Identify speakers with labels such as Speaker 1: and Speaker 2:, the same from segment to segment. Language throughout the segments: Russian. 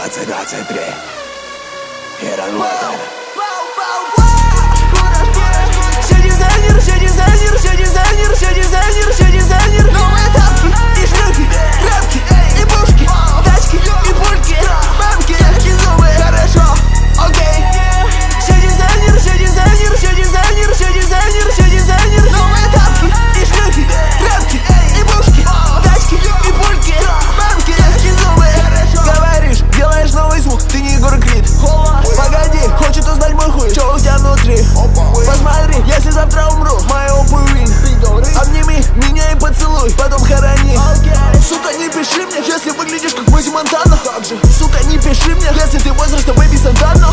Speaker 1: Bață, bață, tre Era пиши мне, если выглядишь как Бэзи Монтана. Как сука, не пиши мне, если ты возраста Бэби Сантана.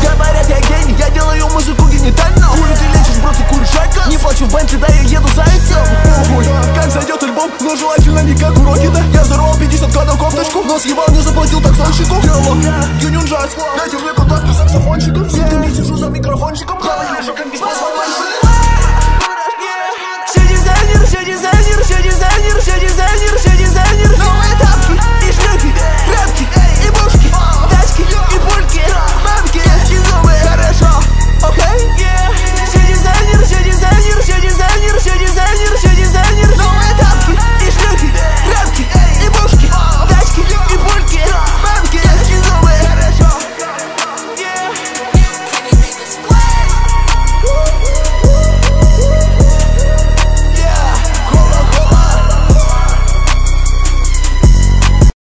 Speaker 1: Говорят, я гений, я делаю музыку генитально. Хули ты лечишь, бро, ты куришь Не плачу в бенте, да я еду зайцем Похуй, как зайдет альбом, но желательно не как у Рокина Я взорвал 50 кадов кофточку, но съебал, не заплатил таксонщику Дело, Юнион Джаз, дайте мне контакты саксофонщиков не сижу за микрофончиком, я вижу, как без все дизайнер, все дизайнер, все дизайнер, все дизайнер